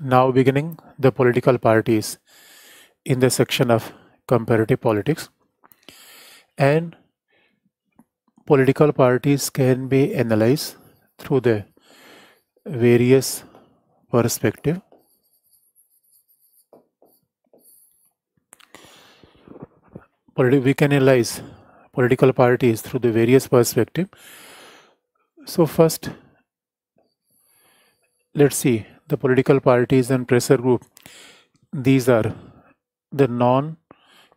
now beginning the political parties in the section of comparative politics. And political parties can be analyzed through the various perspective. We can analyze political parties through the various perspective. So first let's see the political parties and pressure group these are the non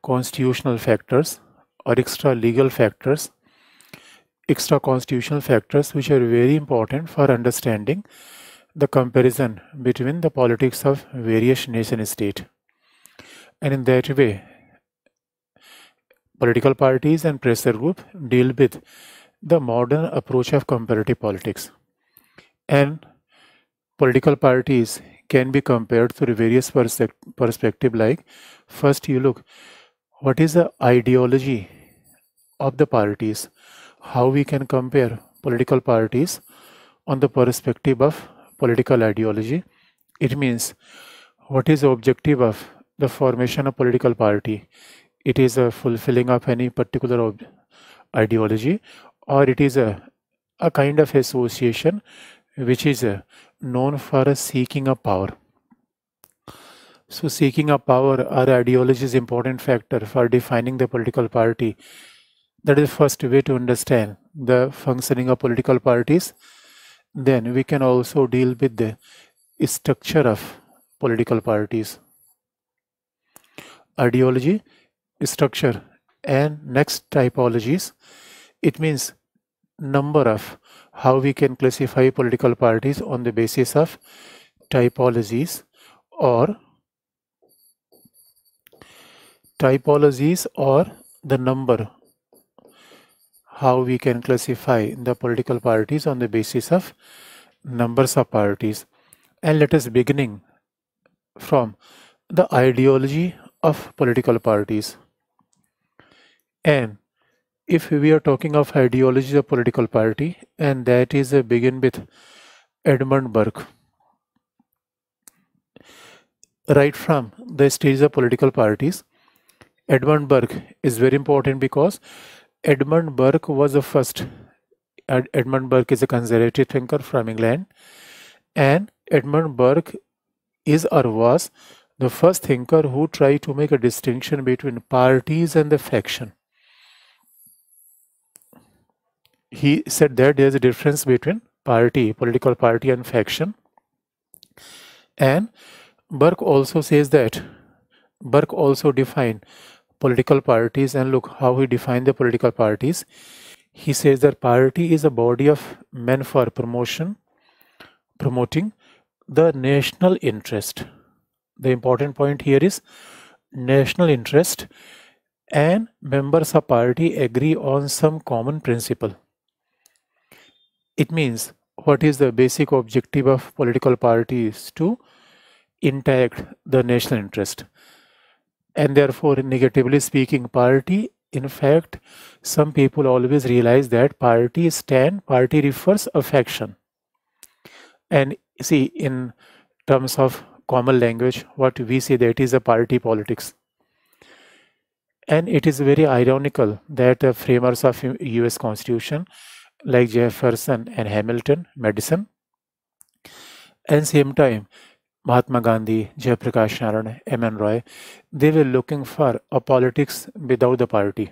constitutional factors or extra legal factors extra constitutional factors which are very important for understanding the comparison between the politics of various nation state. And in that way political parties and pressure group deal with the modern approach of comparative politics. And political parties can be compared through various perspective like first you look what is the ideology of the parties? How we can compare political parties on the perspective of political ideology? It means what is the objective of the formation of political party? It is a fulfilling of any particular ideology or it is a, a kind of association which is uh, known for uh, seeking a power. So seeking a power or ideology is important factor for defining the political party. That is the first way to understand the functioning of political parties. Then we can also deal with the structure of political parties. Ideology, structure and next typologies. It means number of how we can classify political parties on the basis of typologies or typologies or the number. How we can classify the political parties on the basis of numbers of parties. And let us beginning from the ideology of political parties. And if we are talking of ideology of political party and that is a begin with Edmund Burke. Right from the stage of political parties Edmund Burke is very important because Edmund Burke was the first Edmund Burke is a conservative thinker from England and Edmund Burke is or was the first thinker who tried to make a distinction between parties and the faction he said that there's a difference between party, political party and faction. And Burke also says that Burke also defined political parties and look how he defined the political parties. He says that party is a body of men for promotion, promoting the national interest. The important point here is national interest and members of party agree on some common principle. It means what is the basic objective of political parties to interact the national interest. And therefore, negatively speaking, party, in fact, some people always realize that party stand, party refers a faction. And see, in terms of common language, what we say that is a party politics. And it is very ironical that the framers of US Constitution like Jefferson and Hamilton, Madison. And same time, Mahatma Gandhi, Jayaprakash Narayan, M.N. Roy, they were looking for a politics without the party.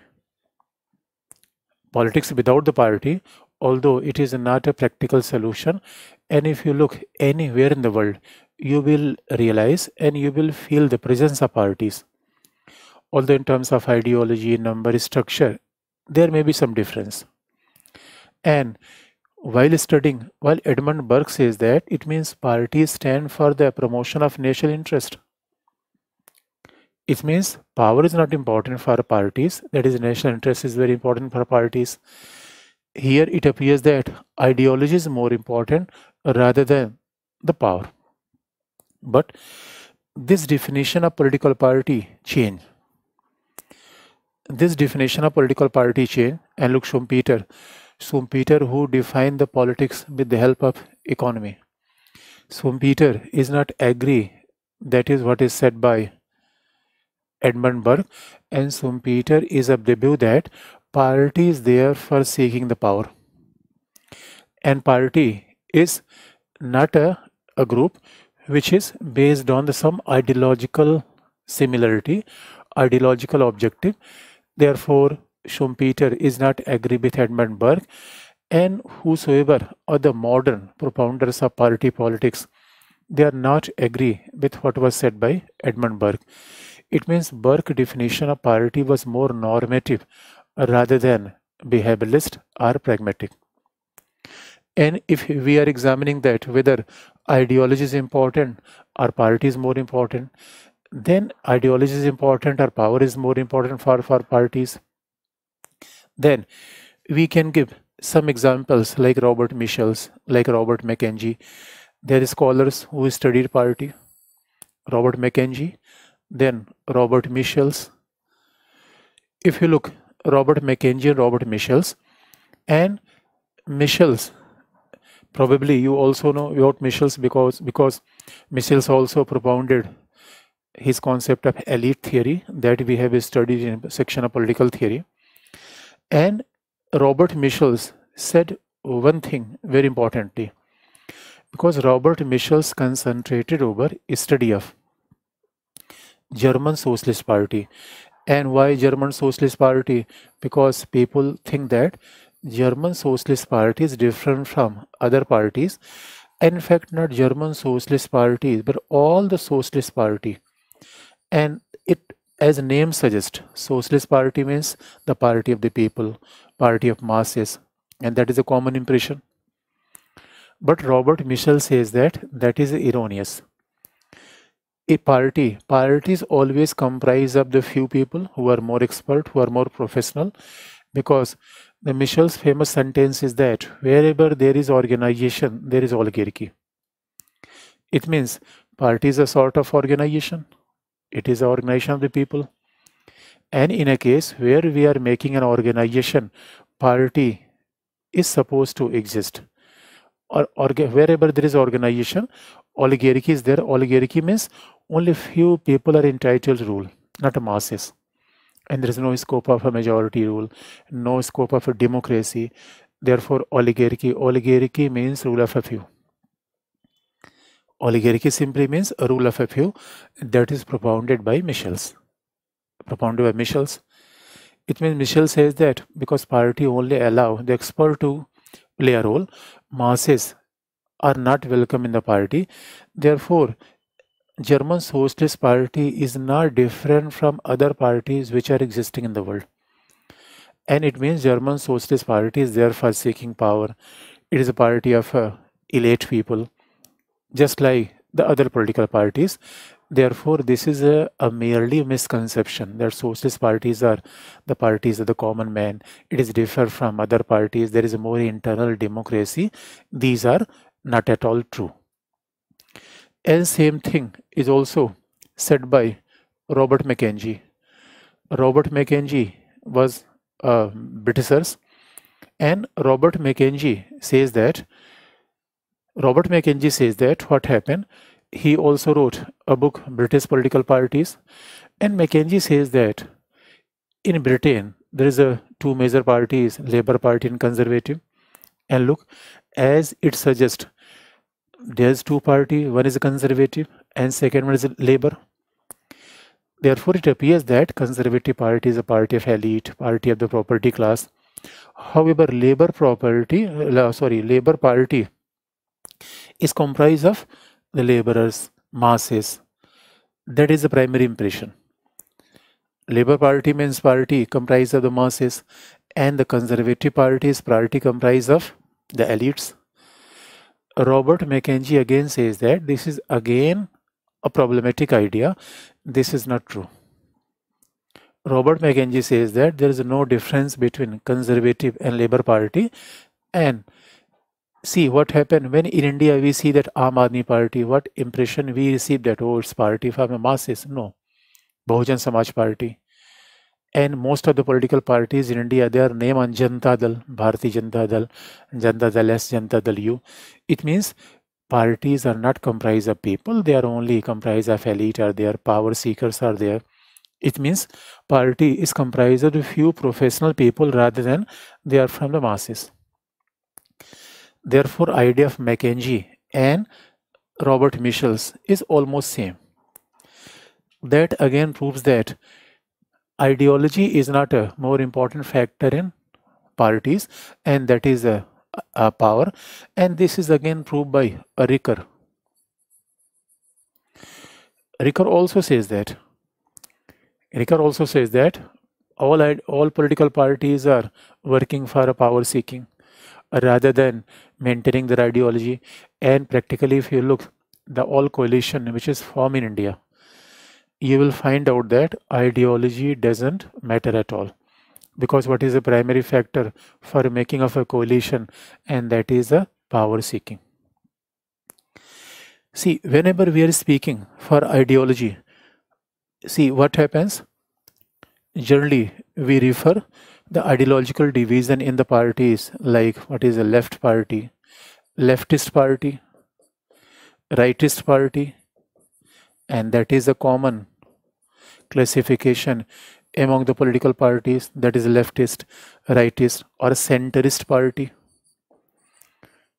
Politics without the party, although it is not a practical solution, and if you look anywhere in the world, you will realize and you will feel the presence of parties. Although in terms of ideology, number, structure, there may be some difference. And while studying, while Edmund Burke says that it means parties stand for the promotion of national interest. It means power is not important for parties, that is, national interest is very important for parties. Here it appears that ideology is more important rather than the power. But this definition of political party change. This definition of political party change and look Schumpeter Schumpeter who defined the politics with the help of economy. Schumpeter is not agree. That is what is said by Edmund Burke. And Schumpeter is of the view that party is there for seeking the power. And party is not a, a group which is based on the some ideological similarity, ideological objective. Therefore, Schumpeter is not agree with Edmund Burke and whosoever are the modern propounders of party politics, they are not agree with what was said by Edmund Burke. It means Burke definition of party was more normative rather than behavioralist or pragmatic. And if we are examining that whether ideology is important or party is more important, then ideology is important or power is more important for, for parties. Then we can give some examples like Robert Michels, like Robert McKenzie. There are scholars who studied party. Robert McKenzie, then Robert Michels. If you look, Robert McKenzie and Robert Michels, and Michels, probably you also know about Michels because because Michels also propounded his concept of elite theory that we have studied in section of political theory. And Robert Michels said one thing very importantly because Robert Michels concentrated over study of German Socialist Party. And why German Socialist Party? Because people think that German Socialist Party is different from other parties. In fact, not German Socialist Party, but all the Socialist Party. And it, the name suggests, Socialist Party means the party of the people, party of masses and that is a common impression. But robert michel says that that is erroneous. A party parties always comprise of the few people who are more expert who are more professional because the michel's famous sentence is that wherever there is organization there is oligarchy. It means party is a sort of organization it is an organization of the people and in a case where we are making an organization, party is supposed to exist. Or, or wherever there is organization, oligarchy is there. Oligarchy means only few people are entitled to rule, not masses. And there is no scope of a majority rule, no scope of a democracy. Therefore, oligarchy. Oligarchy means rule of a few. Oligarchy simply means a rule of a few that is propounded by Michels propounded by Michels. It means Michel says that because party only allow the expert to play a role, masses are not welcome in the party. Therefore, German Socialist Party is not different from other parties which are existing in the world. And it means German Socialist Party is there for seeking power. It is a party of uh, elite people, just like the other political parties. Therefore, this is a, a merely misconception that socialist parties are the parties of the common man. It is different from other parties. There is a more internal democracy. These are not at all true. And same thing is also said by Robert McKenzie. Robert McKenzie was a Britishers and Robert McKenzie says that Robert McKenzie says that what happened he also wrote a book, British Political Parties. And McKenzie says that in Britain, there is a two major parties, Labour Party and Conservative. And look, as it suggests, there's two party, one is Conservative and second one is Labour. Therefore, it appears that Conservative Party is a party of elite, party of the property class. However, Labour property, uh, sorry, Labour Party is comprised of the laborers, masses. That is the primary impression. Labour Party means party comprised of the masses and the Conservative Party is party comprised of the elites. Robert McKenzie again says that this is again a problematic idea. This is not true. Robert McKenzie says that there is no difference between Conservative and Labour Party and see what happened when in India we see that Aam Aadmi Party, what impression we receive that, oh, it's party for the masses. No. Bahujan Samaj Party. And most of the political parties in India, they are named on Janta Dal, Bharati Janata Dal, Janata Dal S, Janata Dal U. It means parties are not comprised of people they are only comprised of elite or their power seekers are there it means party is comprised of a few professional people rather than they are from the masses therefore idea of McKenzie and robert michels is almost same that again proves that ideology is not a more important factor in parties and that is a, a power and this is again proved by Riker. Riker also says that Riker also says that all all political parties are working for a power seeking rather than maintaining their ideology and practically if you look the all coalition which is formed in India you will find out that ideology doesn't matter at all. Because what is the primary factor for making of a coalition and that is a power seeking. See whenever we are speaking for ideology see what happens? Generally we refer the ideological division in the parties like what is a left party leftist party rightist party and that is a common classification among the political parties that is leftist rightist or centrist party.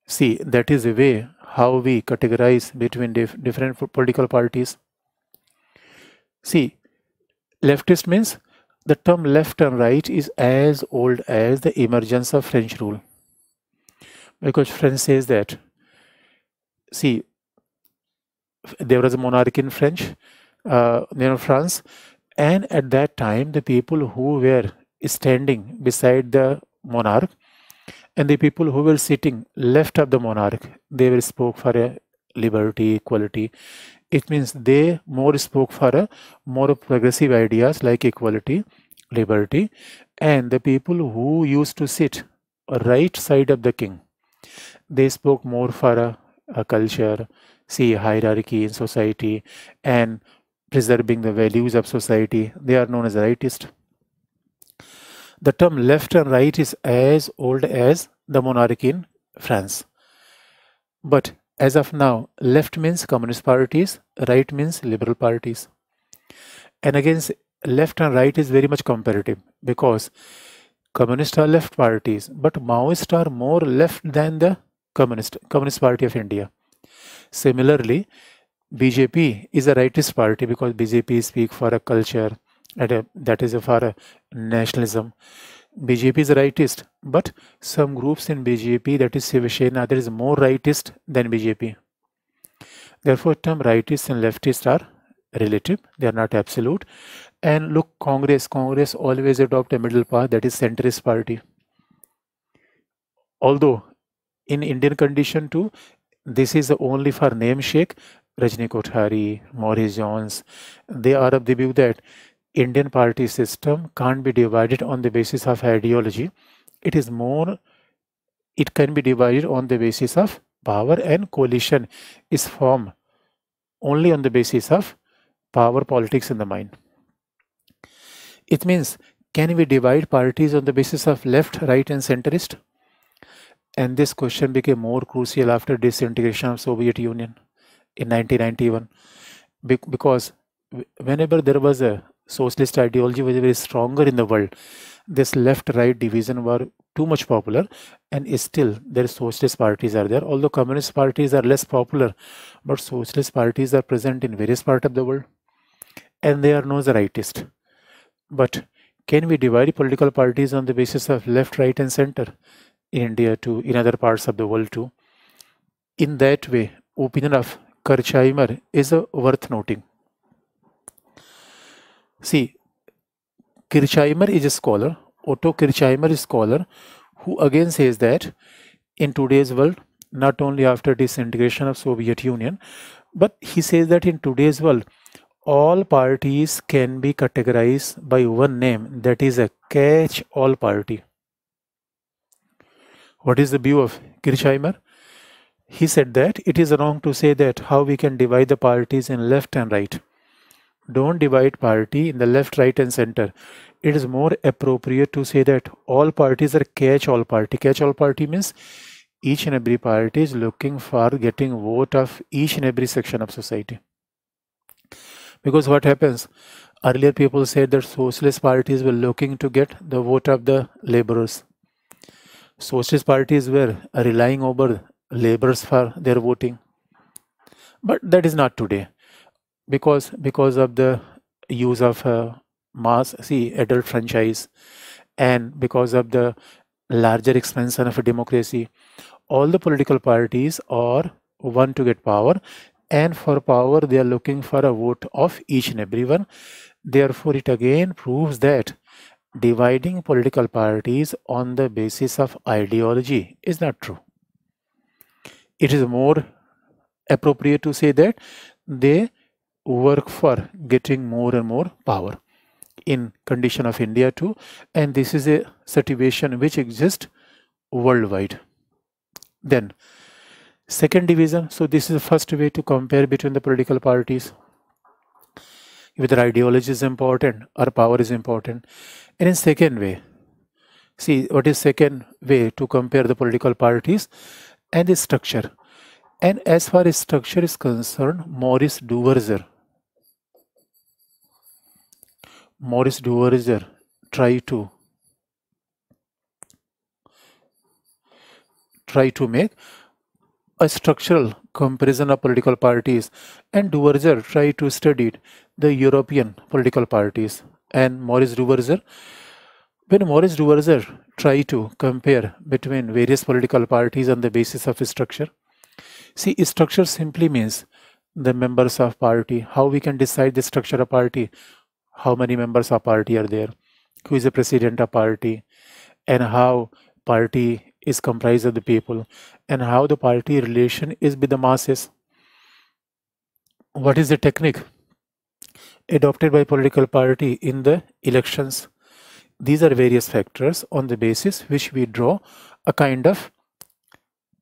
See that is a way how we categorize between dif different political parties. See leftist means the term left and right is as old as the emergence of french rule because french says that see there was a monarch in french uh, know, France. And at that time, the people who were standing beside the monarch and the people who were sitting left of the monarch, they were spoke for a liberty, equality. It means they more spoke for a more progressive ideas like equality, liberty, and the people who used to sit right side of the king, they spoke more for a, a culture, see hierarchy in society, and preserving the values of society. They are known as rightist. The term left and right is as old as the monarchy in France. But as of now, left means communist parties, right means liberal parties. And again, left and right is very much comparative because communist are left parties, but Maoist are more left than the communist, Communist Party of India. Similarly, BJP is a rightist party because BJP speak for a culture a, that is for a nationalism. BJP is rightist, but some groups in BJP, that is Shiv that is more rightist than BJP. Therefore, term rightist and leftist are relative; they are not absolute. And look, Congress, Congress always adopt a middle path, that is centrist party. Although in Indian condition too, this is only for namesake Rajni Kothari, Morris-Jones, they are of the view that Indian party system can't be divided on the basis of ideology. It is more, it can be divided on the basis of power and coalition is formed only on the basis of power politics in the mind. It means, can we divide parties on the basis of left, right and centrist? And this question became more crucial after disintegration of Soviet Union in 1991 because whenever there was a socialist ideology was very stronger in the world. This left right division were too much popular and still there socialist parties are there although communist parties are less popular but socialist parties are present in various parts of the world and they are known as rightist. But can we divide political parties on the basis of left right and center in india too in other parts of the world too? In that way opinion of Kirchheimer is worth noting. See, Kirchheimer is a scholar, Otto Kirchheimer is a scholar, who again says that in today's world, not only after disintegration of Soviet Union, but he says that in today's world, all parties can be categorized by one name, that is a catch-all party. What is the view of Kirchheimer? He said that it is wrong to say that how we can divide the parties in left and right. Don't divide party in the left, right and center. It is more appropriate to say that all parties are catch-all party. Catch-all party means each and every party is looking for getting vote of each and every section of society. Because what happens? Earlier people said that socialist parties were looking to get the vote of the laborers. Socialist parties were relying over laborers for their voting. But that is not today. Because because of the use of uh, mass see adult franchise and because of the larger expansion of a democracy all the political parties are want to get power and for power they are looking for a vote of each and everyone. Therefore it again proves that dividing political parties on the basis of ideology is not true. It is more appropriate to say that they work for getting more and more power in condition of India too. And this is a situation which exists worldwide. Then second division. So this is the first way to compare between the political parties. Whether ideology is important or power is important. And in second way see what is second way to compare the political parties and the structure. And as far as structure is concerned Maurice Duverger Maurice Duverger try to try to make a structural comparison of political parties. And Duverger try to study the European political parties. And Maurice Duverger when Maurice Duverger try to compare between various political parties on the basis of structure see structure simply means the members of party how we can decide the structure of party how many members of party are there, who is the president of party, and how party is comprised of the people, and how the party relation is with the masses. What is the technique adopted by political party in the elections? These are various factors on the basis which we draw a kind of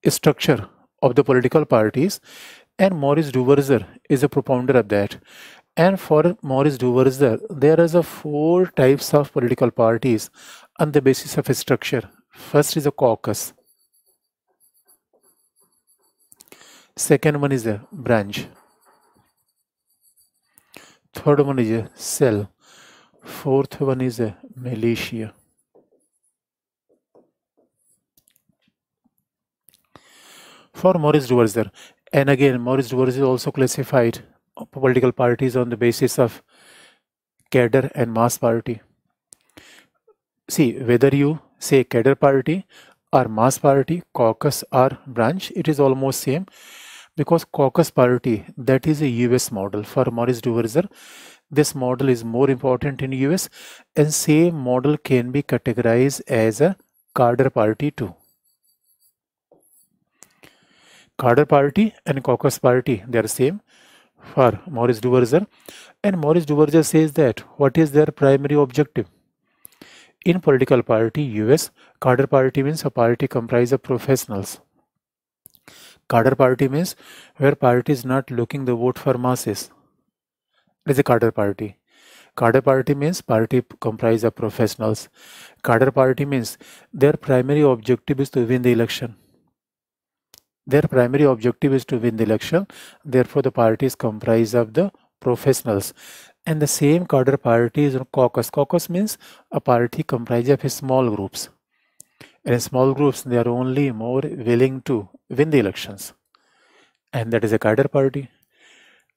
structure of the political parties and Maurice Duverger is a propounder of that and for Maurice Duverger, there is a four types of political parties on the basis of a structure. First is a caucus. Second one is a branch. Third one is a cell. Fourth one is a militia. For Maurice Duverger, and again Maurice Duverger is also classified political parties on the basis of cadre and mass party. See, whether you say cadre party or mass party, caucus or branch, it is almost same because caucus party, that is a US model for Maurice Duverger. This model is more important in US and same model can be categorized as a cadre party too. Cadre party and caucus party, they are same for Maurice Duverger. And Maurice Duverger says that what is their primary objective? In political party US cadre party means a party comprised of professionals. Cadre party means where party is not looking the vote for masses. It is a cadre party. Cadre party means party comprised of professionals. Cadre party means their primary objective is to win the election their primary objective is to win the election. Therefore, the party is comprised of the professionals. And the same cadre party is caucus. Caucus means a party comprised of small groups. And in small groups, they are only more willing to win the elections. And that is a cadre party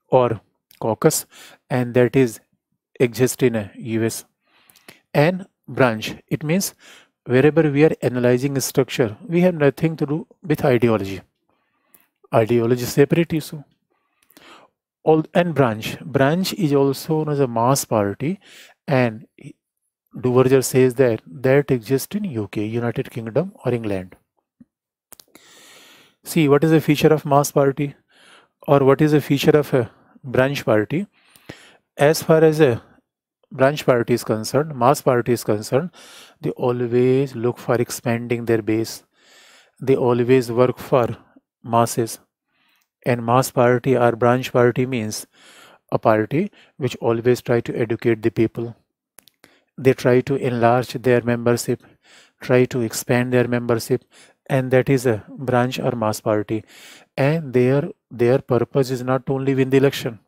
or caucus. And that is exist in a US. And branch. It means wherever we are analyzing a structure, we have nothing to do with ideology ideology separate issue. All, and branch. Branch is also known as a mass party and Duverger says that that exists in UK, United Kingdom or England. See, what is a feature of mass party or what is a feature of a branch party? As far as a branch party is concerned, mass party is concerned, they always look for expanding their base. They always work for masses. And mass party or branch party means a party which always try to educate the people. They try to enlarge their membership try to expand their membership and that is a branch or mass party. And their their purpose is not only win the election.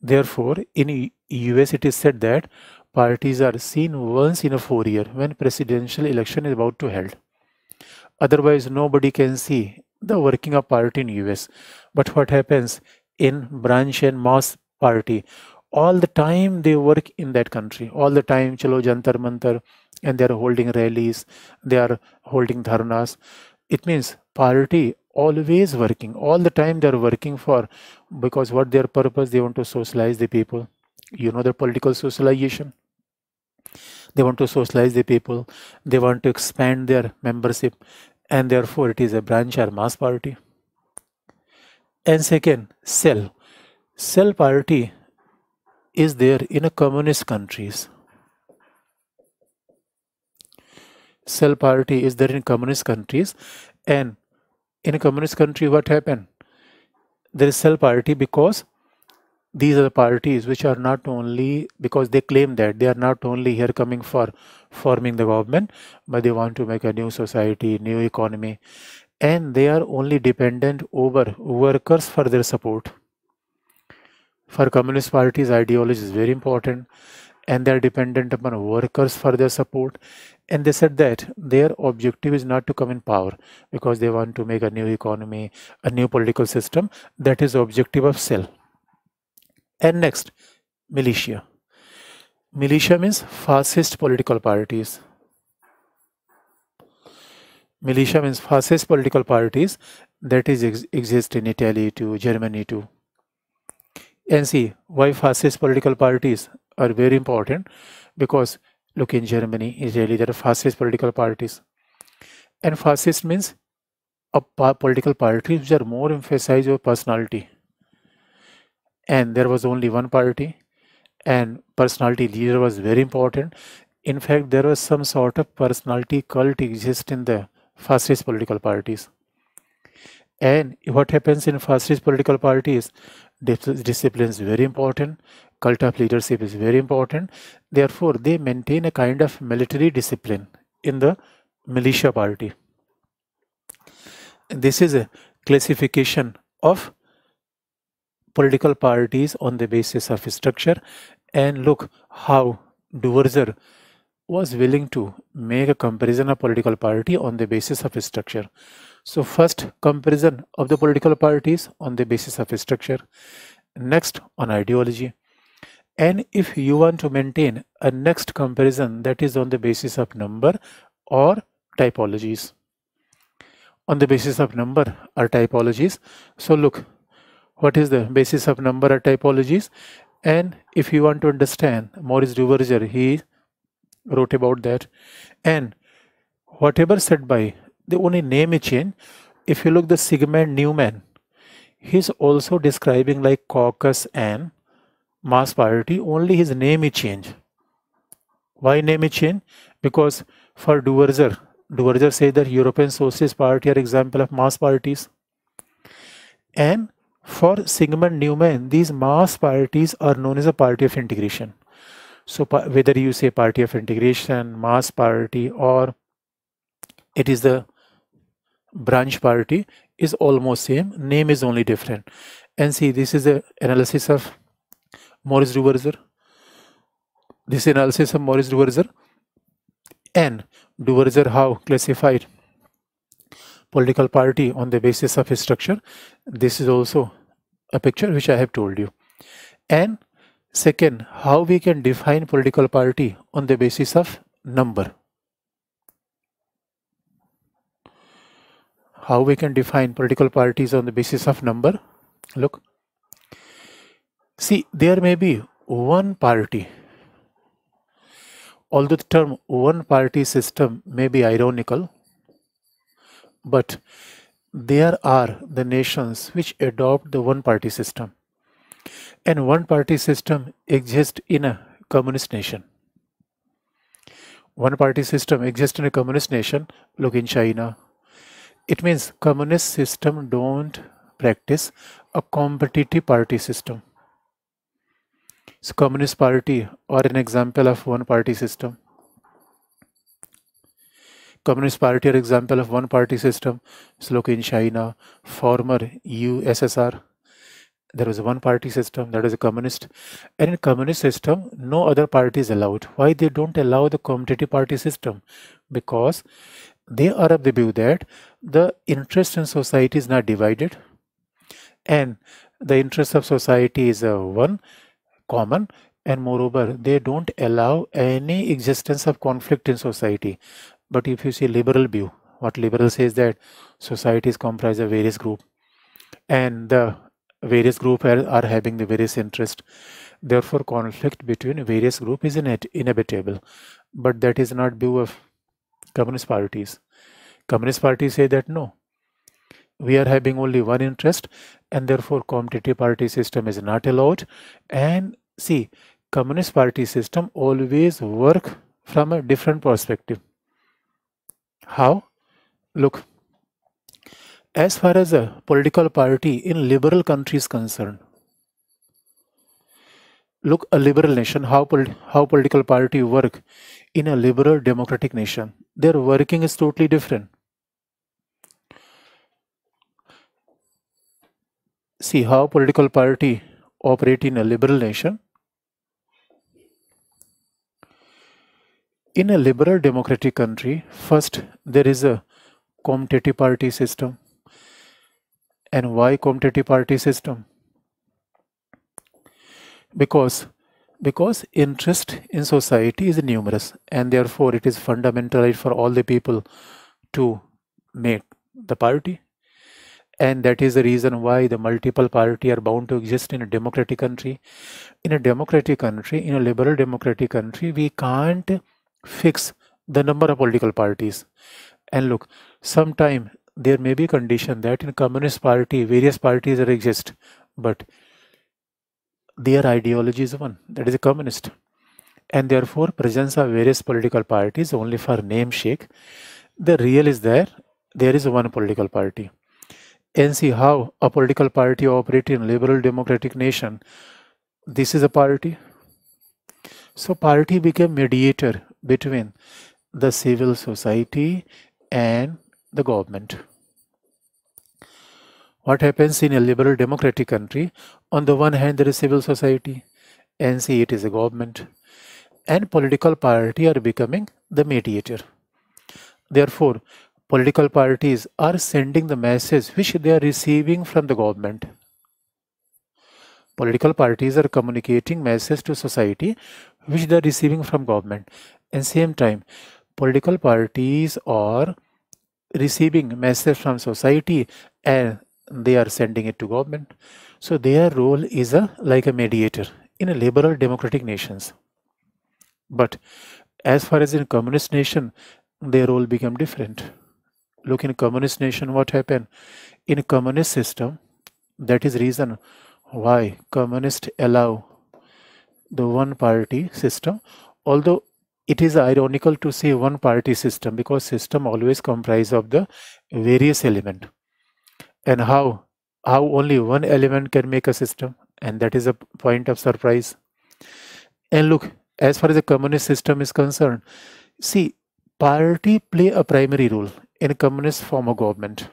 Therefore in us it is said that parties are seen once in a four year when presidential election is about to held. Otherwise nobody can see the working of party in us but what happens in branch and mass party all the time they work in that country. All the time chalo jantar mantar and they are holding rallies they are holding dharnas. It means party always working. All the time they are working for because what their purpose they want to socialize the people. You know the political socialization? They want to socialize the people. They want to expand their membership and therefore it is a branch or mass party and second cell. Cell party is there in a communist countries. Cell party is there in communist countries. And in a communist country what happened? There is cell party because these are the parties which are not only because they claim that they are not only here coming for forming the government but they want to make a new society new economy and they are only dependent over workers for their support. For communist parties ideology is very important and they are dependent upon workers for their support. And they said that their objective is not to come in power because they want to make a new economy a new political system. That is objective of cell and next militia militia means fascist political parties militia means fascist political parties that is ex exist in italy too germany too and see why fascist political parties are very important because look in Germany, Israeli, there are fascist political parties. And fascist means a political party which are more emphasize your personality. And there was only one party and personality leader was very important. In fact, there was some sort of personality cult exist in the fascist political parties. And what happens in fascist political parties, discipline is very important cult of leadership is very important therefore they maintain a kind of military discipline in the militia party this is a classification of political parties on the basis of structure and look how Duverger was willing to make a comparison of political party on the basis of structure. So first comparison of the political parties on the basis of structure, next on ideology, and if you want to maintain a next comparison that is on the basis of number or typologies. On the basis of number or typologies. So look, what is the basis of number of typologies? And if you want to understand Maurice Duverger, he wrote about that. And whatever said by the only name is changed. If you look the Sigmund Neumann, he's also describing like caucus and mass party, only his name is changed. Why name is changed? Because for Duverger, Duverger say that European Socialist Party are example of mass parties. And for Sigmund Neumann, these mass parties are known as a party of integration. So whether you say party of integration, mass party, or it is the branch party is almost same. Name is only different. And see, this is the analysis of Maurice Duverger. This analysis of Maurice Duverger and Duverger how classified political party on the basis of structure. This is also a picture which I have told you. And second, how we can define political party on the basis of number. How we can define political parties on the basis of number. Look, See, there may be one party. Although the term one party system may be ironical, but there are the nations which adopt the one party system. And one party system exists in a communist nation. One party system exists in a communist nation. Look in China. It means communist system don't practice a competitive party system so Communist Party or an example of one party system. Communist Party are example of one party system. Look in China, former USSR, there was a one party system that is a communist. And in communist system no other party is allowed. Why they don't allow the competitive party system? Because they are of the view that the interest in society is not divided. And the interest of society is uh, one common. And moreover they don't allow any existence of conflict in society but if you see liberal view what liberal says that society is comprised of various group and the various group are, are having the various interest therefore conflict between various group is inevitable. But that is not view of communist parties. Communist parties say that no we are having only one interest and therefore competitive party system is not allowed. And see communist party system always work from a different perspective how? Look. As far as a political party in liberal countries concerned look a liberal nation how pol how political party work in a liberal democratic nation their working is totally different. See how political party operate in a liberal nation in a liberal democratic country first there is a competitive party system. And why competitive party system? Because because interest in society is numerous and therefore it is fundamental for all the people to make the party. And that is the reason why the multiple party are bound to exist in a democratic country. In a democratic country in a liberal democratic country we can't fix the number of political parties. And look sometime there may be a condition that in communist party various parties exist but their ideology is one that is a communist. And therefore presence of various political parties only for name shake. The real is there there is one political party. And see how a political party operate in liberal democratic nation. This is a party. So party became mediator between the civil society and the government. What happens in a liberal democratic country? On the one hand, there is civil society, and see it is a government, and political party are becoming the mediator. Therefore, political parties are sending the message which they are receiving from the government. Political parties are communicating messages to society which they are receiving from government. And same time, political parties are receiving message from society and they are sending it to government. So their role is a like a mediator in a liberal democratic nations. But as far as in communist nation their role become different. Look in communist nation what happened? In communist system that is reason why communist allow the one party system although it is ironical to say one party system because system always comprise of the various element. And how how only one element can make a system? And that is a point of surprise. And look as far as the communist system is concerned see party play a primary role in a communist form of government.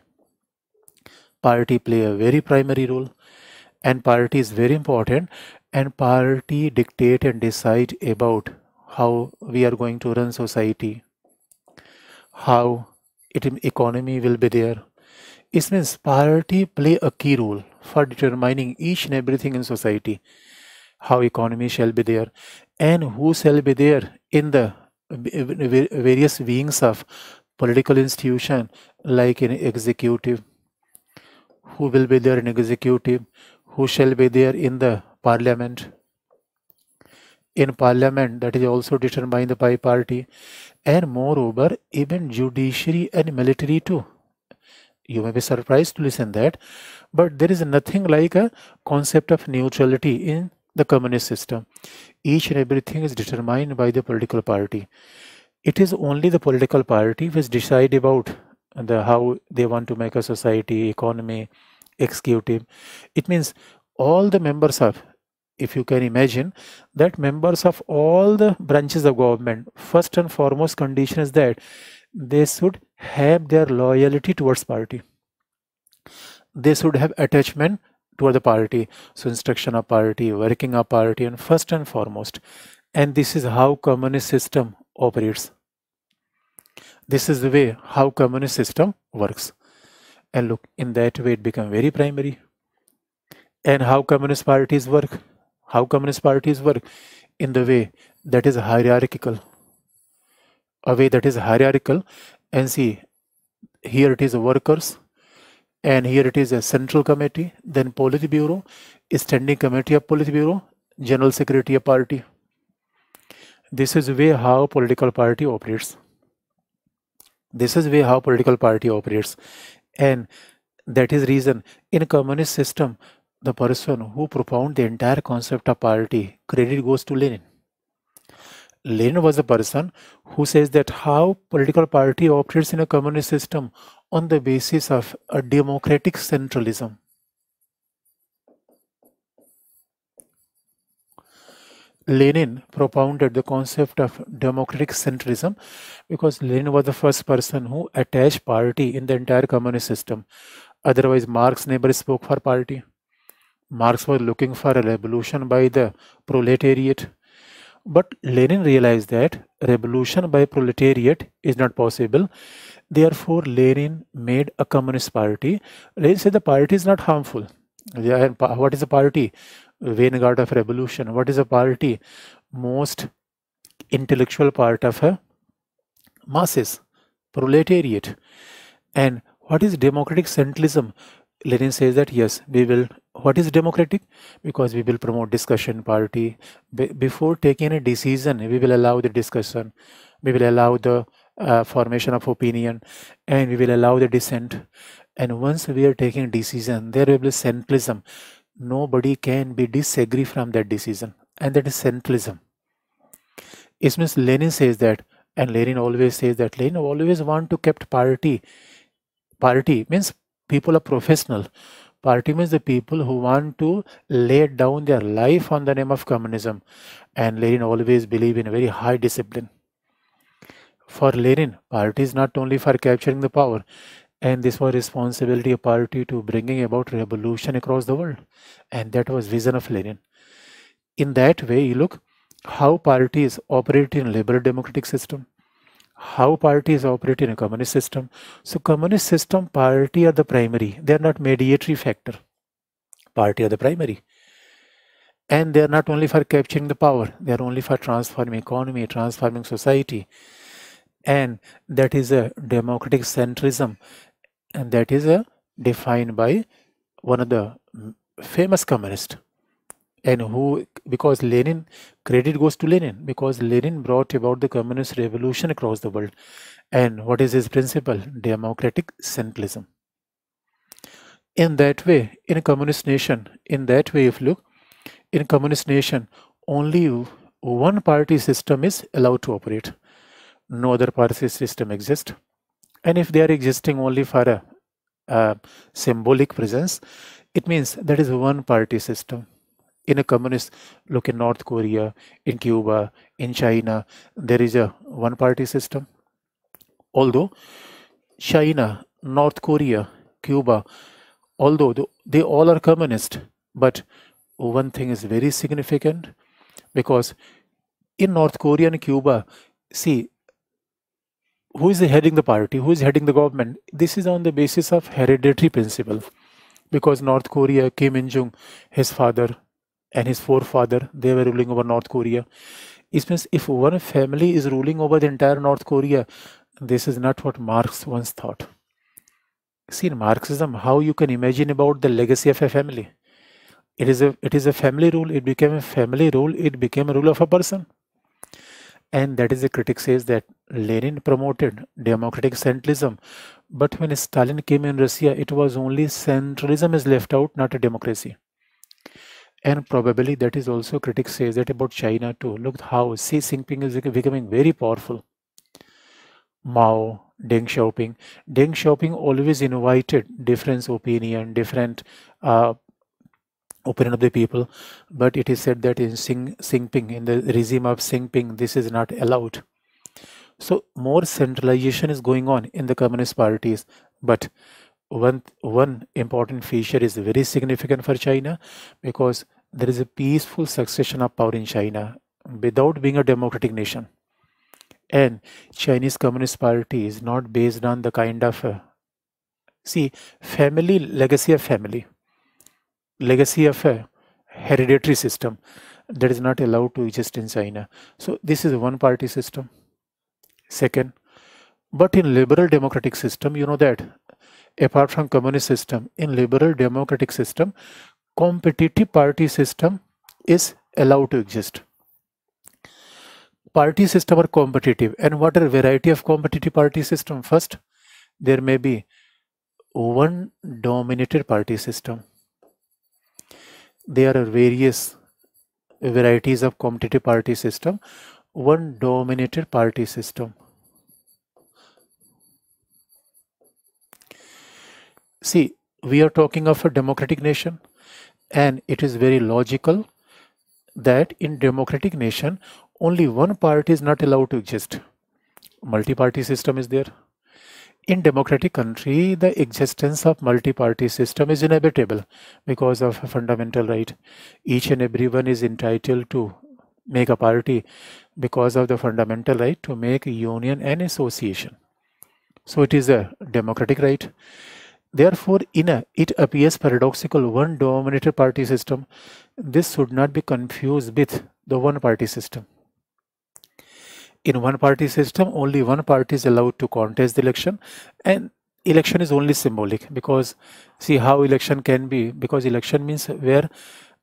Party play a very primary role and party is very important and party dictate and decide about how we are going to run society, how it economy will be there. It means party play a key role for determining each and everything in society, how economy shall be there, and who shall be there in the various wings of political institution like in executive, who will be there in executive, who shall be there in the parliament, in parliament that is also determined by the party. And moreover even judiciary and military too. You may be surprised to listen that. But there is nothing like a concept of neutrality in the communist system. Each and everything is determined by the political party. It is only the political party which decide about the how they want to make a society economy executive. It means all the members of if you can imagine that members of all the branches of government first and foremost condition is that they should have their loyalty towards party. They should have attachment toward the party. So instruction of party working of party and first and foremost. And this is how communist system operates. This is the way how communist system works. And look in that way it become very primary. And how communist parties work how communist parties work in the way that is hierarchical? A way that is hierarchical and see here it is workers and here it is a central committee then politburo standing committee of politburo general secretary of party. This is way how political party operates. This is way how political party operates. And that is reason in a communist system the person who propounded the entire concept of party credit goes to lenin lenin was the person who says that how political party operates in a communist system on the basis of a democratic centralism Lenin propounded the concept of democratic centralism because Lenin was the first person who attached party in the entire communist system. Otherwise, Marx never spoke for party. Marx was looking for a revolution by the proletariat. But Lenin realized that revolution by proletariat is not possible. Therefore, Lenin made a communist party. Lenin said the party is not harmful. What is a party? vanguard of revolution what is a party most intellectual part of a masses proletariat and what is democratic centralism lenin says that yes we will what is democratic? Because we will promote discussion party. Be before taking a decision we will allow the discussion. We will allow the uh, formation of opinion and we will allow the dissent. And once we are taking a decision there will be centralism nobody can be disagree from that decision and that is centralism it means lenin says that and lenin always says that. Lenin always want to kept party. Party means people are professional. Party means the people who want to lay down their life on the name of communism. And lenin always believe in very high discipline. For lenin party is not only for capturing the power. And this was responsibility of party to bringing about revolution across the world. And that was vision of lenin. In that way you look how parties operate in liberal democratic system how parties operate in a communist system. So communist system party are the primary. They are not mediatory factor. Party are the primary. And they are not only for capturing the power. They are only for transforming economy transforming society. And that is a democratic centrism. And that is uh, defined by one of the famous communist and who because lenin credit goes to lenin because lenin brought about the communist revolution across the world. And what is his principle? Democratic centralism in that way in a communist nation in that way if you look in a communist nation only one party system is allowed to operate. No other party system exists. And if they are existing only for a, a symbolic presence it means that is one party system in a communist look in north korea in cuba in china there is a one party system although china north korea cuba although they all are communist but one thing is very significant because in north korea and cuba see who is heading the party, who is heading the government. This is on the basis of hereditary principle. Because North Korea, Kim Il-jung, his father and his forefather, they were ruling over North Korea. It means if one family is ruling over the entire North Korea, this is not what Marx once thought. See, in Marxism, how you can imagine about the legacy of a family. It is a it is a family rule. It became a family rule. It became a rule of a person and that is the critic says that Lenin promoted democratic centralism but when Stalin came in Russia it was only centralism is left out not a democracy and probably that is also critics says that about China too. Look how Xi Jinping is becoming very powerful. Mao Deng Xiaoping. Deng Xiaoping always invited different opinion different uh, opinion of the people. But it is said that in Xi Jinping in the regime of Xi Jinping this is not allowed. So more centralization is going on in the communist parties. But one, one important feature is very significant for China because there is a peaceful succession of power in China without being a democratic nation. And Chinese Communist Party is not based on the kind of, uh, see, family, legacy of family, legacy of a hereditary system that is not allowed to exist in China. So this is one party system. Second, but in liberal democratic system, you know that apart from communist system, in liberal democratic system, competitive party system is allowed to exist. Party system are competitive and what are variety of competitive party system? First, there may be one dominated party system. There are various varieties of competitive party system. One dominated party system. See, we are talking of a democratic nation and it is very logical that in democratic nation only one party is not allowed to exist. Multi-party system is there. In democratic country the existence of multi-party system is inevitable because of a fundamental right. Each and everyone is entitled to make a party because of the fundamental right to make union and association. So it is a democratic right Therefore, in a, it appears paradoxical one dominated party system. This should not be confused with the one party system. In one party system, only one party is allowed to contest the election and election is only symbolic because see how election can be because election means where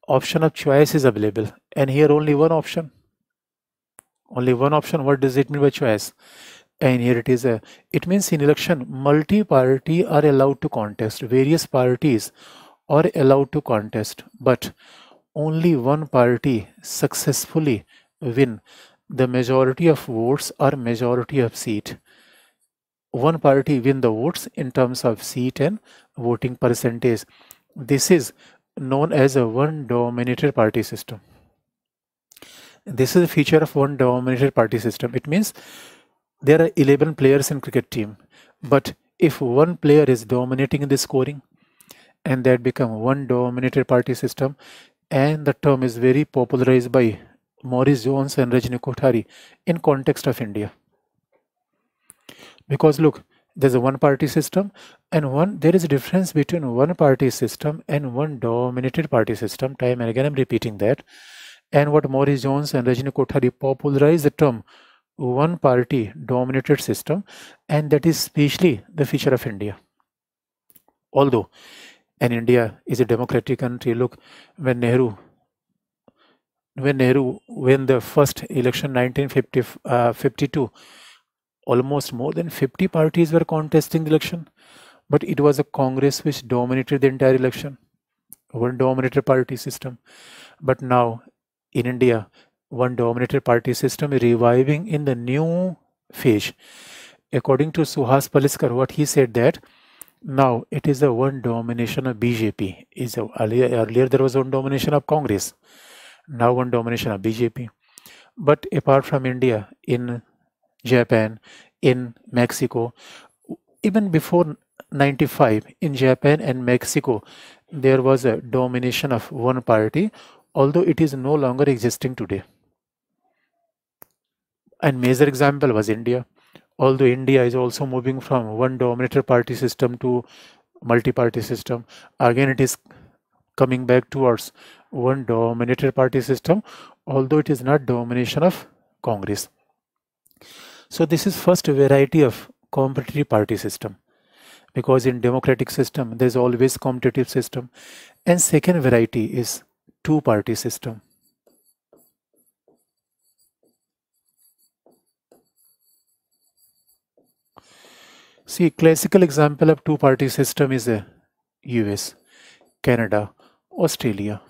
option of choice is available and here only one option only one option what does it mean by choice and here it is a it means in election multi-party are allowed to contest. Various parties are allowed to contest but only one party successfully win. The majority of votes or majority of seat. One party win the votes in terms of seat and voting percentage. This is known as a one dominated party system. This is a feature of one dominated party system. It means there are 11 players in cricket team but if one player is dominating in the scoring and that become one dominated party system and the term is very popularized by Morris-Jones and Rajni Kothari in context of India. Because look there's a one party system and one there is a difference between one party system and one dominated party system. Time and again I'm repeating that. And what Morris-Jones and Rajni Kothari popularized the term one party dominated system and that is especially the feature of India. Although and India is a democratic country, look when Nehru when Nehru when the first election 1952 uh, almost more than 50 parties were contesting the election but it was a congress which dominated the entire election one dominated party system but now in india one dominated party system reviving in the new phase. According to Suhas Palshikar, what he said that now it is the one domination of BJP. Is earlier, earlier there was one domination of Congress. Now one domination of BJP. But apart from India, in Japan, in Mexico, even before 95 in Japan and Mexico, there was a domination of one party, although it is no longer existing today and major example was India. Although India is also moving from one dominated party system to multi-party system, again it is coming back towards one dominated party system, although it is not domination of Congress. So this is first variety of competitive party system because in democratic system there is always competitive system and second variety is two party system See, classical example of two-party system is uh, a US, Canada, Australia.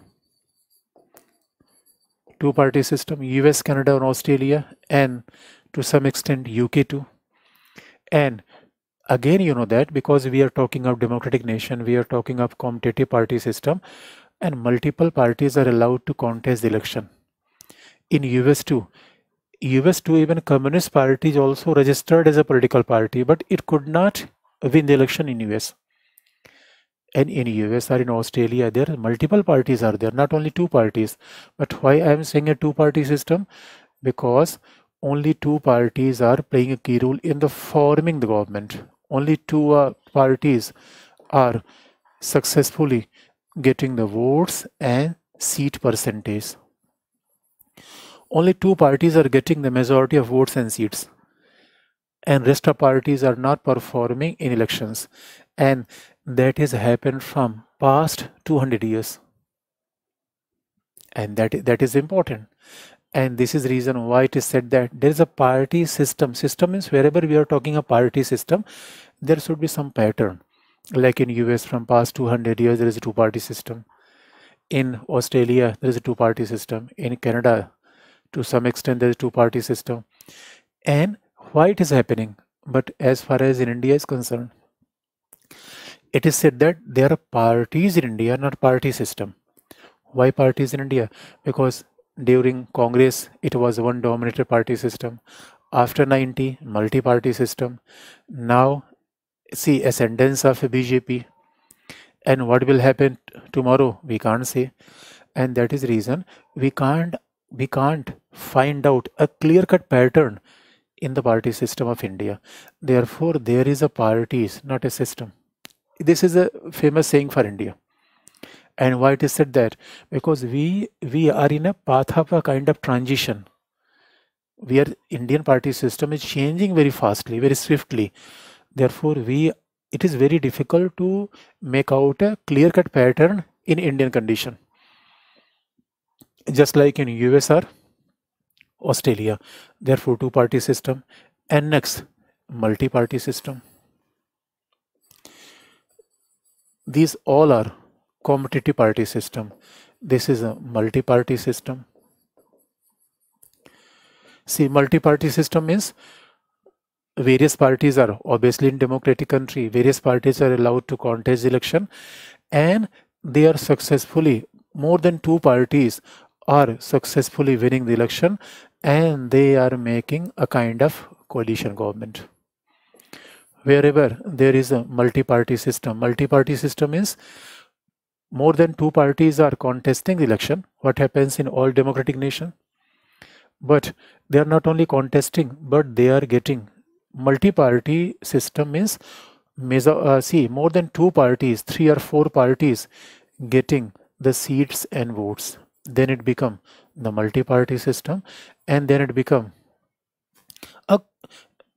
Two-party system, US, Canada, and Australia, and to some extent UK too. And again, you know that because we are talking of democratic nation, we are talking of competitive party system, and multiple parties are allowed to contest the election. In US too, US too, even Communist Party is also registered as a political party, but it could not win the election in US. And in US or in Australia, there are multiple parties are there, not only two parties. But why I am saying a two-party system? Because only two parties are playing a key role in the forming the government. Only two uh, parties are successfully getting the votes and seat percentage only two parties are getting the majority of votes and seats. And rest of parties are not performing in elections. And that has happened from past 200 years. And that that is important. And this is the reason why it is said that there is a party system. System means wherever we are talking a party system there should be some pattern. Like in us from past 200 years there is a two party system. In australia there is a two party system. In canada to some extent there is two party system. And why it is happening? But as far as in india is concerned it is said that there are parties in india not party system. Why parties in india? Because during congress it was one dominated party system. After 90 multi-party system. Now see ascendance of bjp and what will happen tomorrow? We can't say. And that is reason. We can't we can't find out a clear cut pattern in the party system of India. Therefore, there is a parties, not a system. This is a famous saying for India. And why it is said that? Because we we are in a path of a kind of transition. We are Indian party system is changing very fastly, very swiftly. Therefore, we it is very difficult to make out a clear cut pattern in Indian condition just like in USR, Australia, therefore two party system, and next multi party system. These all are competitive party system. This is a multi party system. See, multi party system means various parties are obviously in democratic country, various parties are allowed to contest election and they are successfully more than two parties are successfully winning the election and they are making a kind of coalition government. Wherever there is a multi-party system multi-party system is more than two parties are contesting the election. What happens in all democratic nation? But they are not only contesting but they are getting multi-party system is uh, see more than two parties three or four parties getting the seats and votes then it become the multi-party system and then it become a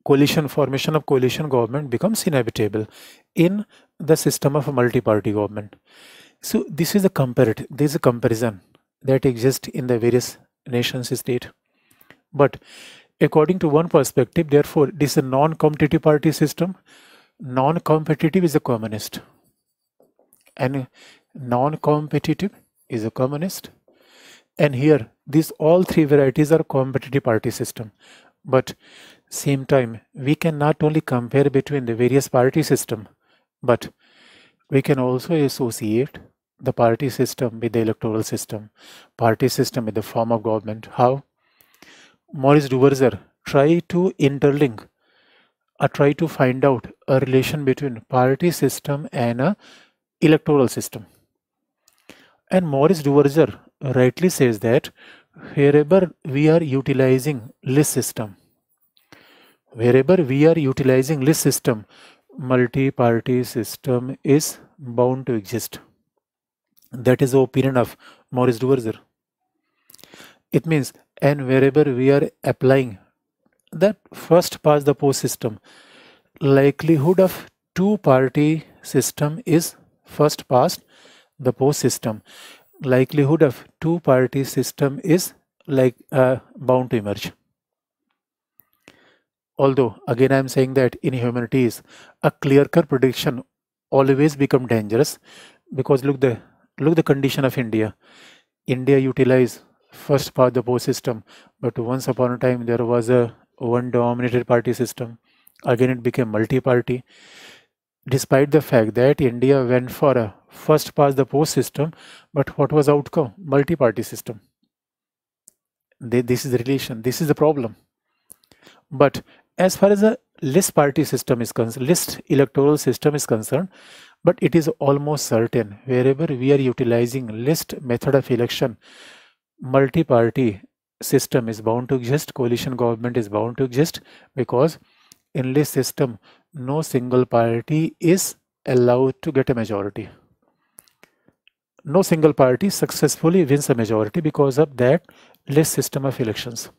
coalition formation of coalition government becomes inevitable in the system of a multi-party government. So this is a comparative this is a comparison that exists in the various nations state. But according to one perspective therefore this is a non-competitive party system. Non-competitive is a communist. And non-competitive is a communist and here these all three varieties are competitive party system. But same time we can not only compare between the various party system but we can also associate the party system with the electoral system party system with the form of government. How? Maurice Duverger try to interlink uh, or try to find out a relation between party system and a electoral system. And Maurice Duverger rightly says that wherever we are utilizing list system, wherever we are utilizing list system, multi-party system is bound to exist. That is the opinion of Maurice Duverger. It means, and wherever we are applying that first past the post system, likelihood of two-party system is first past the post system likelihood of two party system is like uh, bound to emerge. Although again i am saying that in humanities a clear cut prediction always become dangerous because look the look the condition of india. India utilized first past the post system but once upon a time there was a one dominated party system. Again it became multi-party despite the fact that india went for a first past the post system but what was outcome? Multi-party system. This is the relation this is the problem. But as far as the list party system is concerned list electoral system is concerned but it is almost certain wherever we are utilizing list method of election multi-party system is bound to exist coalition government is bound to exist because in list system no single party is allowed to get a majority. No single party successfully wins a majority because of that list system of elections.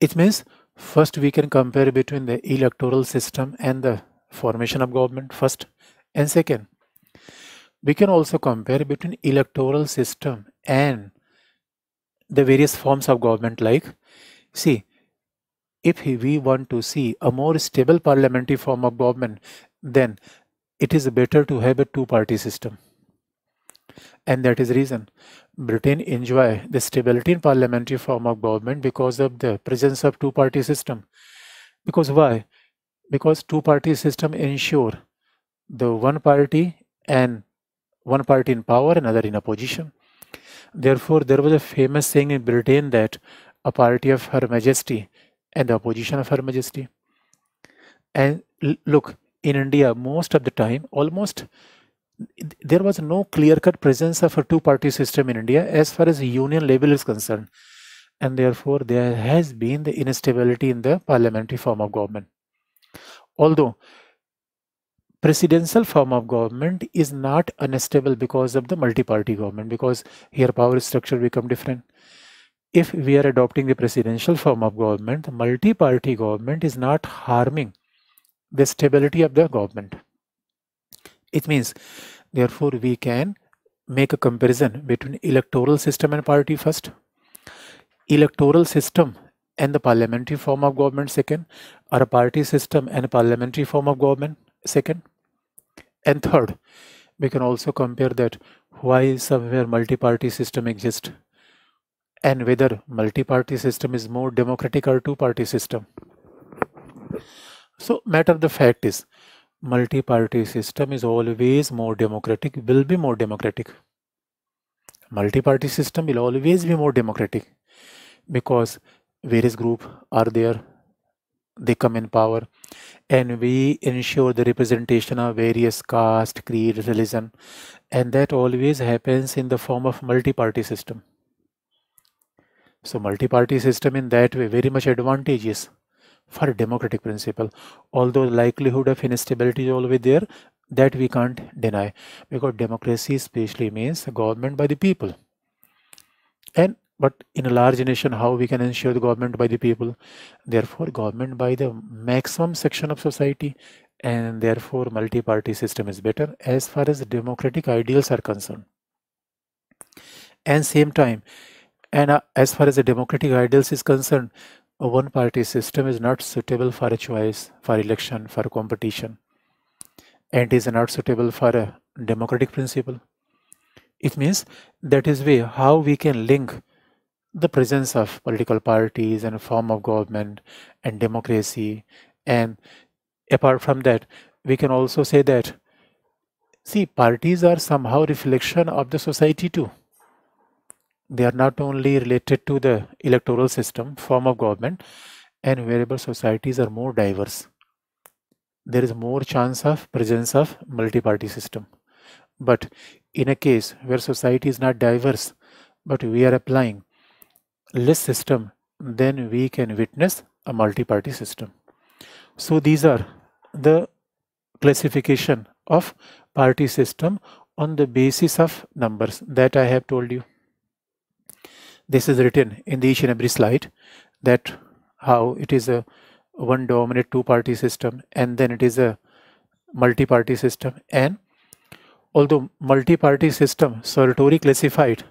It means first we can compare between the electoral system and the formation of government first and second we can also compare between electoral system and the various forms of government like see if we want to see a more stable parliamentary form of government then it is better to have a two party system. And that is the reason. Britain enjoy the stability in parliamentary form of government because of the presence of two party system. Because why? Because two party system ensure the one party and one party in power another in opposition. Therefore there was a famous saying in britain that a party of her majesty and the opposition of her majesty. And look in india most of the time almost there was no clear-cut presence of a two-party system in india as far as union level is concerned. And therefore there has been the instability in the parliamentary form of government. Although presidential form of government is not unstable because of the multi-party government because here power structure become different if we are adopting the presidential form of government the multi-party government is not harming the stability of the government. It means therefore we can make a comparison between electoral system and party first. Electoral system and the parliamentary form of government second or a party system and a parliamentary form of government second. And third, we can also compare that why somewhere multi-party system exists and whether multi-party system is more democratic or two-party system. So matter of the fact is multi-party system is always more democratic, will be more democratic. Multi-party system will always be more democratic because various group are there, they come in power and we ensure the representation of various caste, creed, religion, and that always happens in the form of multi-party system. So multi-party system in that way very much advantageous for democratic principle. Although likelihood of instability is always there, that we can't deny because democracy especially means government by the people. And but in a large nation how we can ensure the government by the people therefore government by the maximum section of society and therefore multi-party system is better as far as democratic ideals are concerned and same time and uh, as far as the democratic ideals is concerned a one party system is not suitable for a choice for election for competition and is not suitable for a democratic principle. It means that is way how we can link the presence of political parties and form of government and democracy. And apart from that we can also say that see parties are somehow reflection of the society too they are not only related to the electoral system form of government and wherever societies are more diverse there is more chance of presence of multi-party system but in a case where society is not diverse but we are applying list system, then we can witness a multi-party system. So these are the classification of party system on the basis of numbers that I have told you. This is written in the each and every slide that how it is a one dominant two party system and then it is a multi-party system and although multi-party system Sartori classified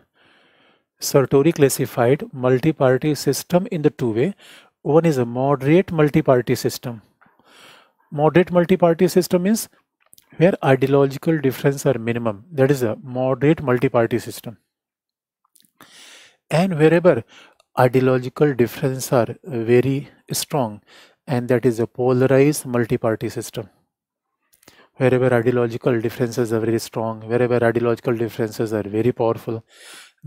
Sartori classified multi-party system in the two way. One is a moderate multi-party system. Moderate multi-party system is where ideological difference are minimum. That is a moderate multi-party system. And wherever ideological differences are very strong and that is a polarized multi-party system wherever ideological differences are very strong wherever ideological differences are very powerful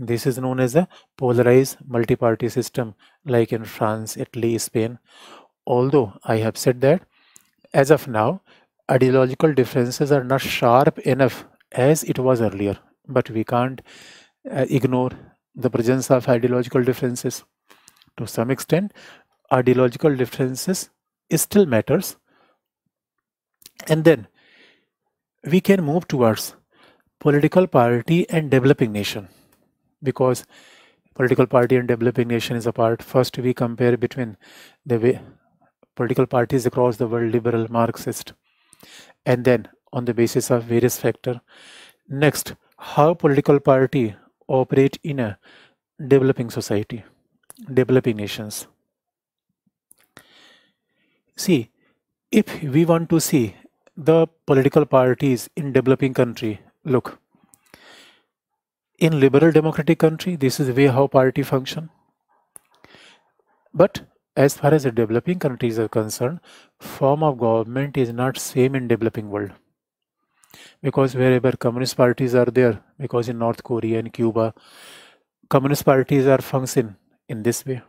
This is known as a polarized multi-party system like in France, Italy, Spain. Although I have said that as of now, ideological differences are not sharp enough as it was earlier, but we can't uh, ignore the presence of ideological differences. To some extent, ideological differences still matters. And then we can move towards political party and developing nation because political party and developing nation is a part. First, we compare between the way political parties across the world, liberal, Marxist, and then on the basis of various factor. Next, how political party operate in a developing society, developing nations. See, if we want to see the political parties in developing country, look, in liberal democratic country, this is the way how party function. But as far as the developing countries are concerned, form of government is not same in developing world. Because wherever communist parties are there, because in North Korea and Cuba, communist parties are function in this way.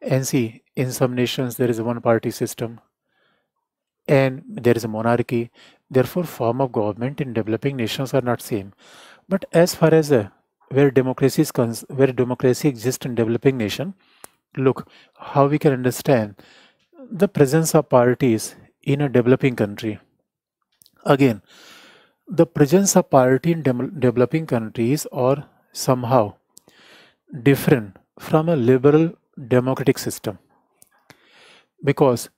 And see, in some nations there is a one party system and there is a monarchy. Therefore, form of government in developing nations are not same. But as far as uh, where democracy is where democracy exists in developing nation, look how we can understand the presence of parties in a developing country. Again, the presence of party in de developing countries are somehow different from a liberal democratic system. Because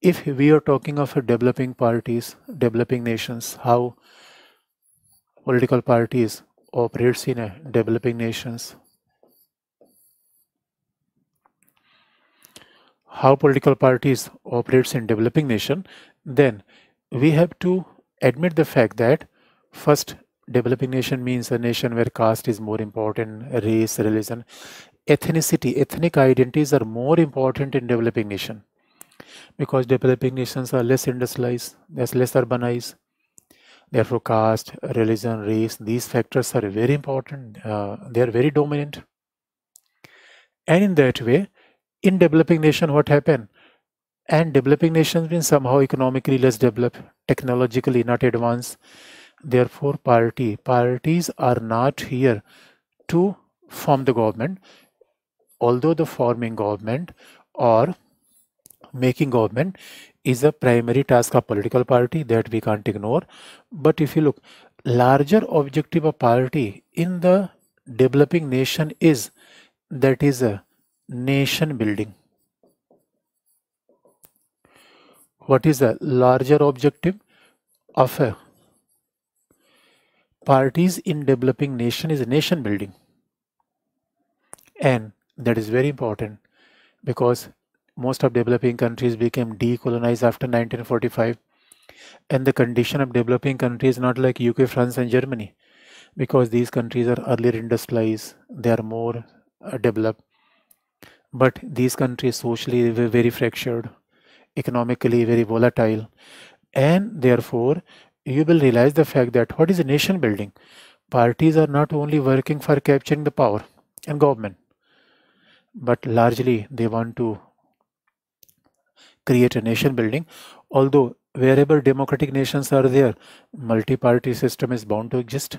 if we are talking of developing parties developing nations how political parties operates in a developing nations how political parties operates in developing nation then we have to admit the fact that first developing nation means a nation where caste is more important race religion ethnicity ethnic identities are more important in developing nation because developing nations are less industrialized there's less urbanized Therefore, caste, religion, race, these factors are very important. Uh, they are very dominant. And in that way, in developing nation, what happened? And developing nations means somehow economically less developed, technologically not advanced. Therefore, party parties are not here to form the government. Although the forming government or making government is a primary task of political party that we can't ignore but if you look larger objective of party in the developing nation is that is a nation building what is the larger objective of a parties in developing nation is nation building. And that is very important because most of developing countries became decolonized after 1945 and the condition of developing countries not like UK, France and Germany because these countries are earlier industrialized. They are more uh, developed. But these countries socially were very fractured economically very volatile. And therefore you will realize the fact that what is a nation building? Parties are not only working for capturing the power and government but largely they want to create a nation building. Although wherever democratic nations are there multi-party system is bound to exist.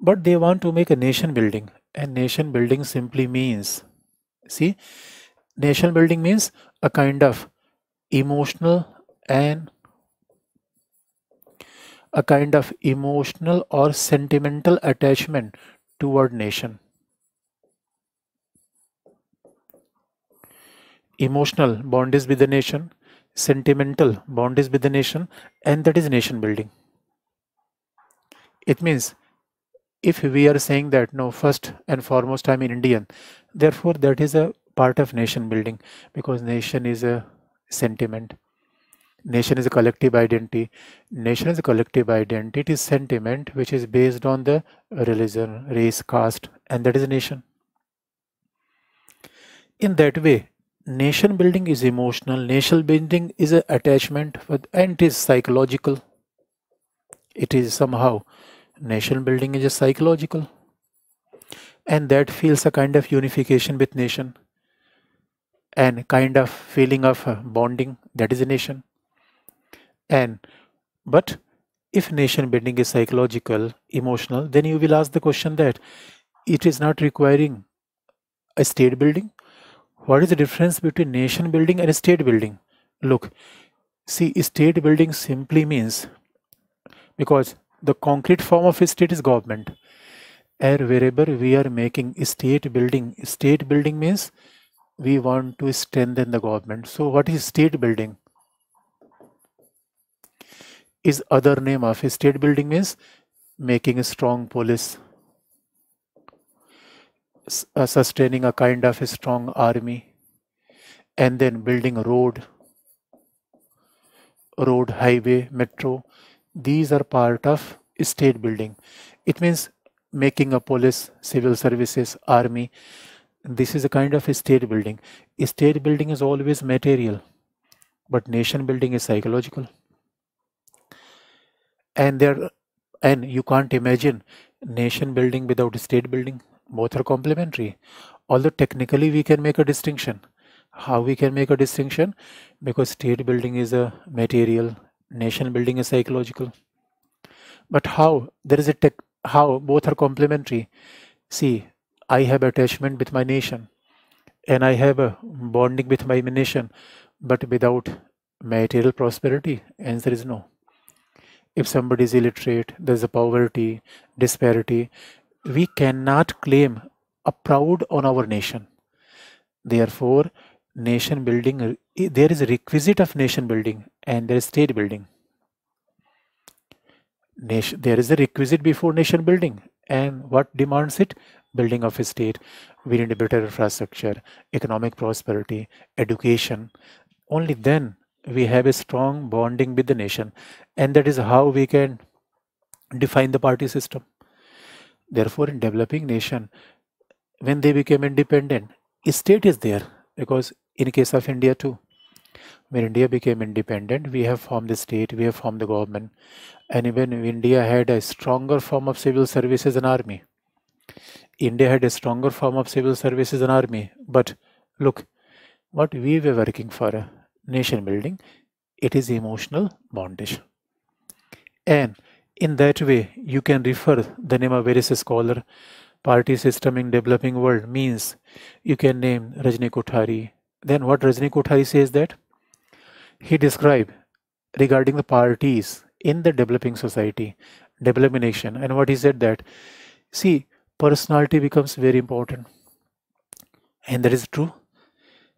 But they want to make a nation building and nation building simply means see nation building means a kind of emotional and a kind of emotional or sentimental attachment toward nation emotional bond is with the nation, sentimental bond is with the nation, and that is nation building. It means if we are saying that no, first and foremost I'm an Indian, therefore that is a part of nation building because nation is a sentiment. Nation is a collective identity. Nation is a collective identity. It is sentiment which is based on the religion, race, caste, and that is a nation. In that way, nation building is emotional nation building is an attachment and it is psychological it is somehow nation building is a psychological and that feels a kind of unification with nation and kind of feeling of uh, bonding that is a nation. And but if nation building is psychological emotional then you will ask the question that it is not requiring a state building. What is the difference between nation building and state building? Look see state building simply means because the concrete form of a state is government. And wherever we are making state building state building means we want to strengthen the government. So what is state building? Is other name of state building means making a strong police uh, sustaining a kind of a strong army and then building a road road highway metro. These are part of state building. It means making a police civil services army this is a kind of a state building. State building is always material but nation building is psychological. And there and you can't imagine nation building without state building. Both are complementary. Although technically we can make a distinction. How we can make a distinction? Because state building is a material nation building is psychological. But how? There is a tech how both are complementary. See i have attachment with my nation and i have a bonding with my nation but without material prosperity answer is no. If somebody is illiterate there's a poverty disparity we cannot claim a proud on our nation. Therefore nation building there is a requisite of nation building and there is state building. Nation there is a requisite before nation building and what demands it? Building of a state we need a better infrastructure economic prosperity education. Only then we have a strong bonding with the nation and that is how we can define the party system. Therefore in developing nation when they became independent state is there because in case of india too when india became independent we have formed the state we have formed the government and even India had a stronger form of civil services and army. India had a stronger form of civil services and army. But look, what we were working for, uh, nation building, it is emotional bondage. And in that way, you can refer the name of various scholar, party system in developing world means you can name Rajni Kothari. Then what Rajni Kothari says that he described regarding the parties in the developing society, developing nation. And what he said that, see, personality becomes very important. And that is true.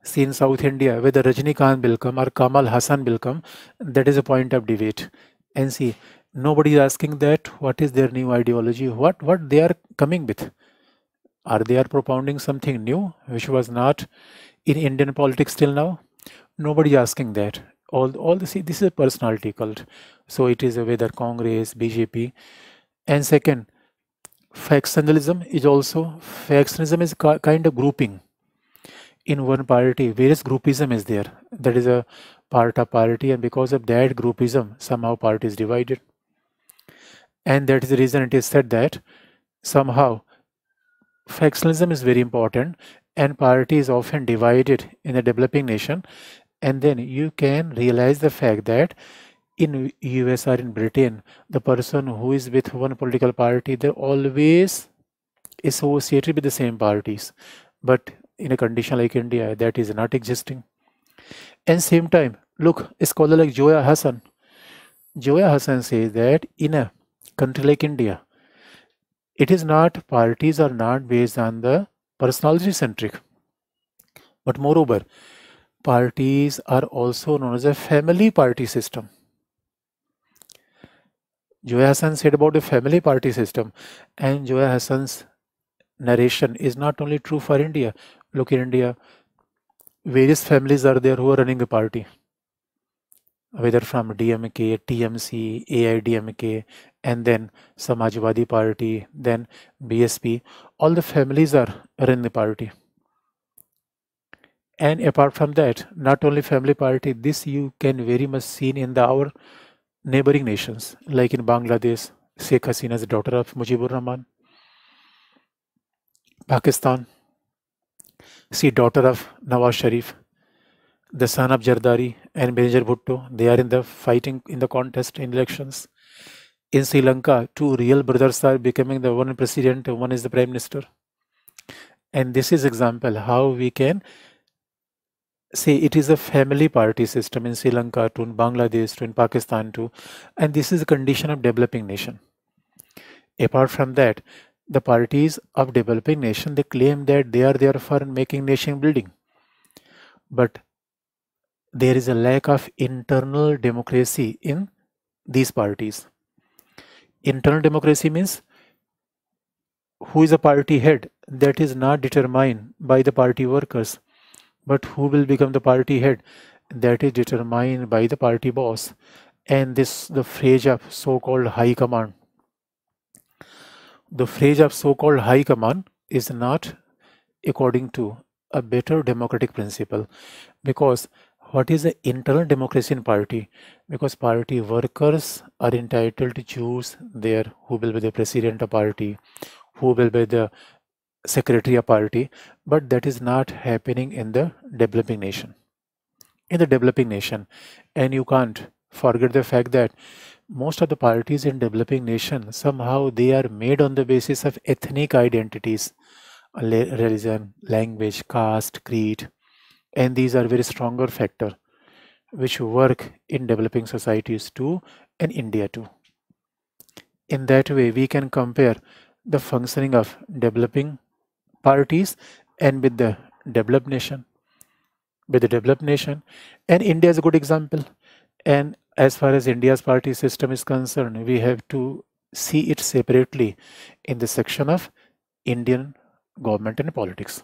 See in South India, whether Rajinikanth will come or Kamal Haasan will come, that is a point of debate. And see, nobody is asking that what is their new ideology, what what they are coming with. Are they are propounding something new which was not in Indian politics till now? Nobody asking that. All all the see this is a personality cult. So it is a whether congress bjp and second factionalism is also factionalism is kind of grouping. In one party various groupism is there? That is a part of party and because of that groupism somehow party is divided. And that is the reason it is said that somehow factionalism is very important and party is often divided in a developing nation and then you can realize the fact that in US or in Britain, the person who is with one political party, they're always associated with the same parties. But in a condition like India, that is not existing. And same time, look, a scholar like Zoya Hasan. Zoya Hasan says that in a country like India, it is not parties are not based on the personality centric. But moreover, parties are also known as a family party system. Zoya Hasan said about the family party system, and Zoya Hasan's narration is not only true for India. Look in India, various families are there who are running the party, whether from DMK, TMC, AIDMK, and then Samajwadi Party, then BSP. All the families are running the party and apart from that not only family party this you can very much seen in the our neighboring nations like in bangladesh sheikh hasina's daughter of mujibur rahman Pakistan. See, daughter of Nawaz Sharif, the son of Zardari and Benazir Bhutto, they are in the fighting in the contest in elections. In Sri Lanka, two real brothers are becoming the one president, one is the prime minister. And this is example how we can say it is a family party system in Sri Lanka to in Bangladesh to in Pakistan too. And this is a condition of developing nation. Apart from that, the parties of developing nation they claim that they are there for making nation building but there is a lack of internal democracy in these parties internal democracy means who is a party head that is not determined by the party workers but who will become the party head? That is determined by the party boss. And this the phrase of so-called high command. The phrase of so-called high command is not according to a better democratic principle. Because what is the internal democracy in party? Because party workers are entitled to choose their who will be the president of party who will be the secretary of party but that is not happening in the developing nation. In the developing nation and you can't forget the fact that most of the parties in developing nations somehow they are made on the basis of ethnic identities religion language caste creed and these are very stronger factor which work in developing societies too and india too. In that way we can compare the functioning of developing parties and with the developed nation. With the developed nation. And india is a good example. And as far as India's party system is concerned, we have to see it separately in the section of Indian government and politics.